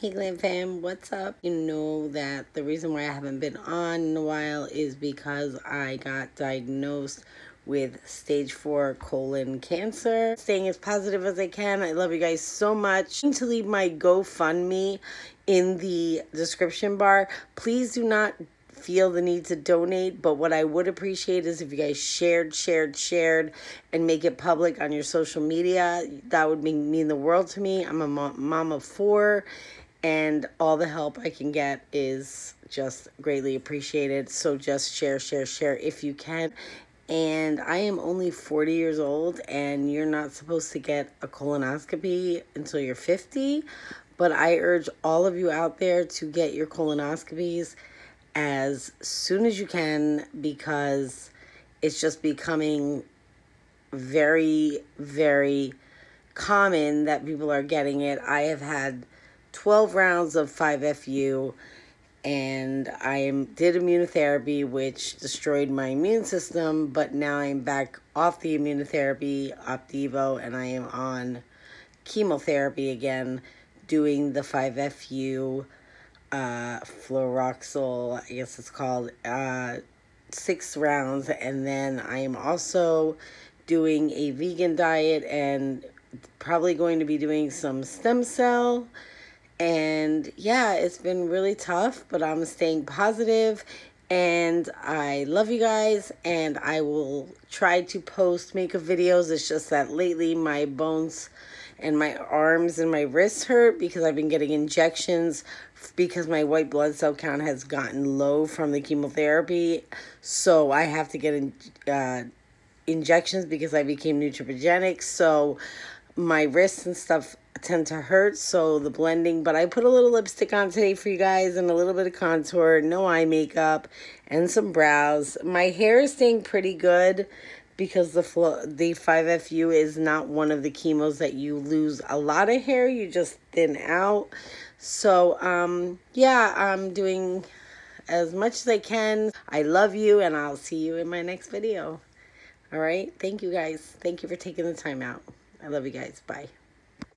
Hey Glam fam, what's up? You know that the reason why I haven't been on in a while is because I got diagnosed with stage four colon cancer. Staying as positive as I can. I love you guys so much. To leave my GoFundMe in the description bar. Please do not feel the need to donate, but what I would appreciate is if you guys shared, shared, shared, and make it public on your social media. That would mean, mean the world to me. I'm a mom of four and all the help I can get is just greatly appreciated. So just share, share, share if you can. And I am only 40 years old, and you're not supposed to get a colonoscopy until you're 50. But I urge all of you out there to get your colonoscopies as soon as you can because it's just becoming very, very common that people are getting it. I have had 12 rounds of 5FU and I did immunotherapy, which destroyed my immune system. But now I'm back off the immunotherapy, Opdivo, and I am on chemotherapy again, doing the 5FU, uh, fluoroxyl, I guess it's called, uh, six rounds. And then I am also doing a vegan diet and probably going to be doing some stem cell and yeah, it's been really tough, but I'm staying positive and I love you guys and I will try to post makeup videos. It's just that lately my bones and my arms and my wrists hurt because I've been getting injections because my white blood cell count has gotten low from the chemotherapy. So I have to get in, uh, injections because I became neutropenic. So my wrists and stuff tend to hurt so the blending but i put a little lipstick on today for you guys and a little bit of contour no eye makeup and some brows. My hair is staying pretty good because the flow, the 5fu is not one of the chemos that you lose a lot of hair you just thin out. So um yeah i'm doing as much as i can. I love you and i'll see you in my next video. All right? Thank you guys. Thank you for taking the time out. I love you guys. Bye.